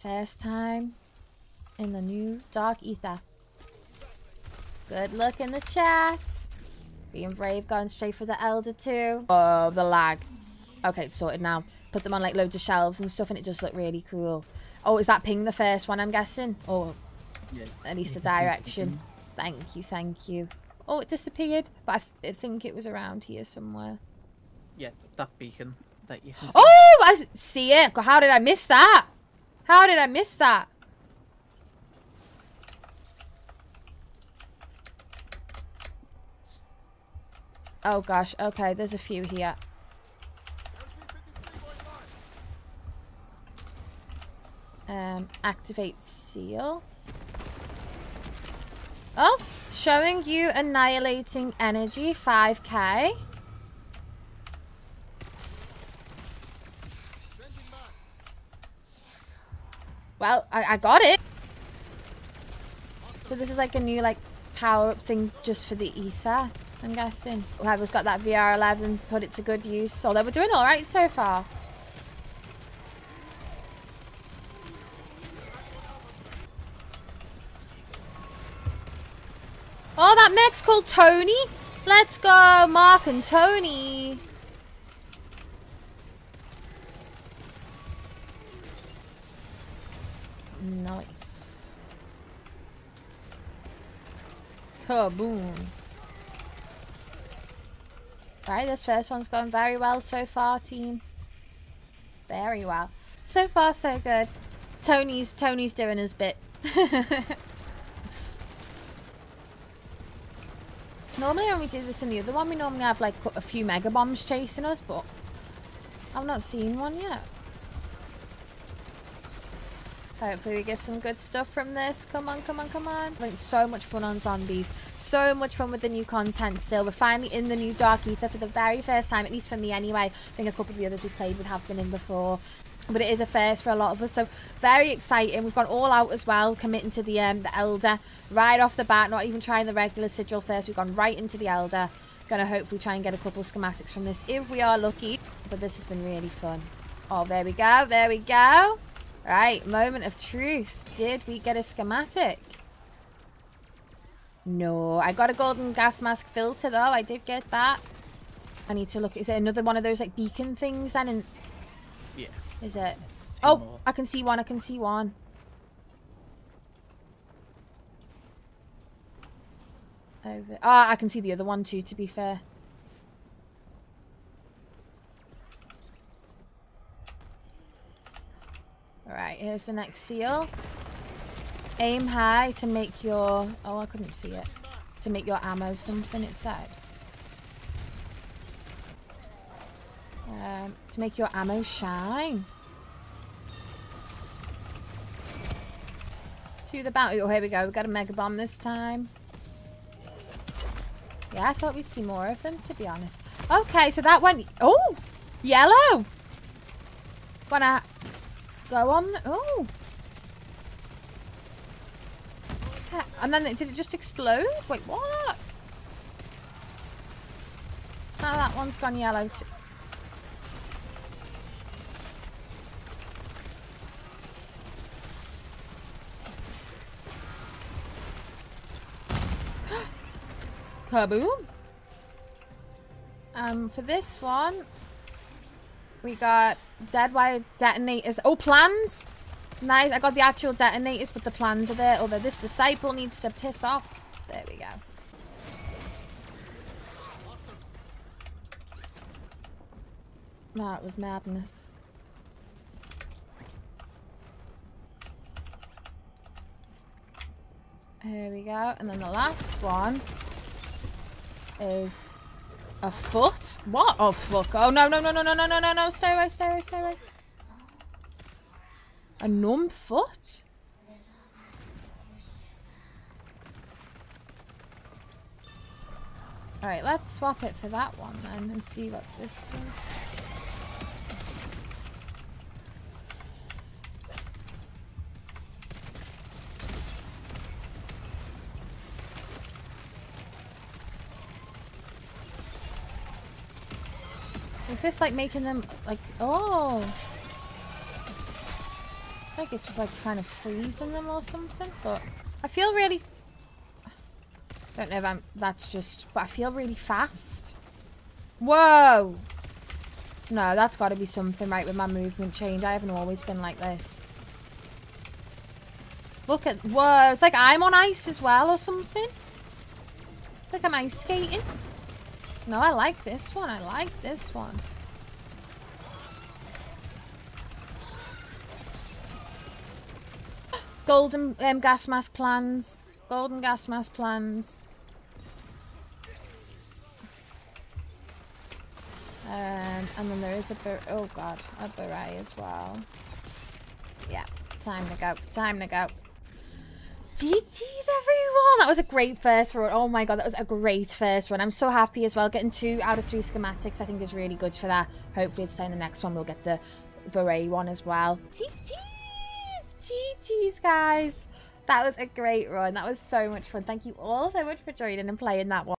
First time in the new Dark Aether. Good luck in the chat. Being brave, going straight for the Elder too. Oh, the lag. Okay, it's sorted now. Put them on like loads of shelves and stuff and it just looked really cool. Oh, is that ping the first one, I'm guessing? Or Yeah. at least the direction. Thank you, thank you. Oh, it disappeared. But I, th I think it was around here somewhere. Yeah, that beacon that you can see. Oh, I see it. How did I miss that? How did I miss that? Oh gosh, okay, there's a few here. Um, activate seal. Oh, showing you annihilating energy, 5k. Well, I, I got it. So this is like a new like power up thing just for the aether, I'm guessing. Whoever's got that VR11 put it to good use. Although we're doing alright so far. Oh, that mech's called Tony. Let's go, Mark and Tony. Nice. Kaboom. Right, this first one's going very well so far, team. Very well. So far, so good. Tony's Tony's doing his bit. normally, when we do this in the other one, we normally have like a few mega bombs chasing us, but I've not seen one yet. Hopefully we get some good stuff from this. Come on, come on, come on. Like so much fun on zombies. So much fun with the new content still. We're finally in the new Dark Aether for the very first time, at least for me anyway. I think a couple of the others we played with have been in before. But it is a first for a lot of us. So very exciting. We've gone all out as well, committing to the um, the Elder. Right off the bat, not even trying the regular sigil first. We've gone right into the Elder. Gonna hopefully try and get a couple schematics from this if we are lucky. But this has been really fun. Oh, there we go. There we go. Right, moment of truth. Did we get a schematic? No, I got a golden gas mask filter though. I did get that. I need to look. Is it another one of those like beacon things then? And Yeah. is it? Two Oh, more. I can see one. I can see one. Over. Ah, I can see the other one too. To be fair. Here's the next seal. Aim high to make your... Oh, I couldn't see it. To make your ammo something, it said. Um, to make your ammo shine. To the bounty. Oh, here we go. We got a mega bomb this time. Yeah, I thought we'd see more of them, to be honest. Okay, so that went... Oh! Yellow! Wanna go on... Oh! And then did it just explode? Wait, what? Oh, that one's gone yellow too. Kaboom! Um, for this one, we got dead wire detonators. Oh, plans! Nice. I got the actual detonators, but the plans are there. Although this disciple needs to piss off. There we go. That was madness. Here we go. And then the last one is a foot. What? Oh, fuck. Oh, no, no, no, no, no, no, no, no, no. Stay away, stay away, stay away. A numb foot? Alright, let's swap it for that one then and see what this does. Is this like making them like oh like it's like kind of freezing them or something, but I feel really... Don't know if I'm... That's just... But I feel really fast. Whoa! No, that's got to be something right with my movement change. I haven't always been like this. Look at... Whoa, it's like I'm on ice as well or something. It's like I'm ice skating. No, I like this one. I like this one. Golden um, gas mask plans. Golden gas mask plans. Um, and then there is a oh god, a beret as well. Yeah, time to go. Time to go. GG's everyone! That was a great first run. Oh my god, that was a great first run. I'm so happy as well. Getting two out of three schematics I think is really good for that. Hopefully it's in the next one we'll get the beret one as well. GG's! GG's guys! That was a great run. That was so much fun. Thank you all so much for joining and playing that one.